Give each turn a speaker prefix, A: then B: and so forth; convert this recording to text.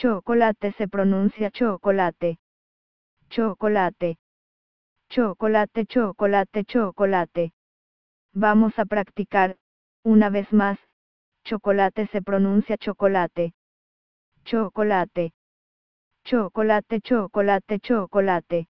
A: Chocolate se pronuncia chocolate. Chocolate. Chocolate, chocolate, chocolate. Vamos a practicar, una vez más, chocolate se pronuncia chocolate. Chocolate. Chocolate, chocolate, chocolate.